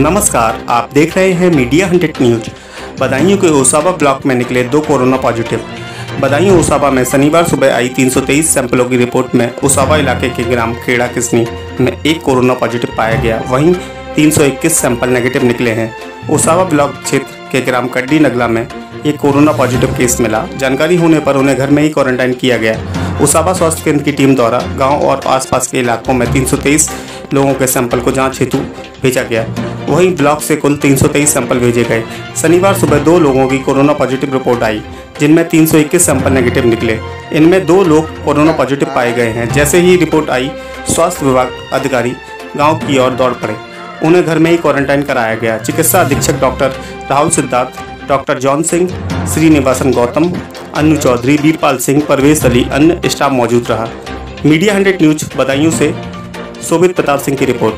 नमस्कार, आप देख रहे हैं मीडिया हंटेड न्यूज़। बदायूं के ओसाबा ब्लॉक में निकले दो कोरोना पॉजिटिव। बदायूं ओसाबा में शनिवार सुबह आई 323 सैंपलों की रिपोर्ट में ओसाबा इलाके के ग्राम खेड़ा किसनी में एक कोरोना पॉजिटिव पाया गया। वहीं 321 सैंपल नेगेटिव निकले हैं। ओसाबा ब्लॉक क्षेत्र के ग्राम कड्डी नगला में एक कोरोना पॉजिटिव केस मिला। जानकारी होने पर उन्हें घर में ही क्वारंटाइन किया गया। उसाबा स्वास्थ्य केंद्र की टीम द्वारा गाँव और आसपास के इलाकों में 323 लोगों के सैंपल को जाँच हेतु भेजा गया। वहीं ब्लॉक से कुल 323 सैंपल भेजे गए। शनिवार सुबह दो लोगों की कोरोना पॉजिटिव रिपोर्ट आई, जिनमें 321 सैंपल नेगेटिव निकले। इनमें दो लोग कोरोना पॉजिटिव पाए गए हैं। जैसे ही रिपोर्ट आई, स्वास्थ्य विभाग अधिकारी गाँव की ओर दौड़ पड़े। उन्हें घर में ही क्वारंटाइन कराया गया। चिकित्सा अधीक्षक doctor Rahul Siddharth, doctor John Singh Srinivasan Gautam Anu Chaudhary Veerpal Singh Parvesh Ali, अन्य स्टाफ मौजूद रहा। मीडिया हंड्रेड न्यूज़ बदायूं से। शोभित प्रताप सिंह की रिपोर्ट।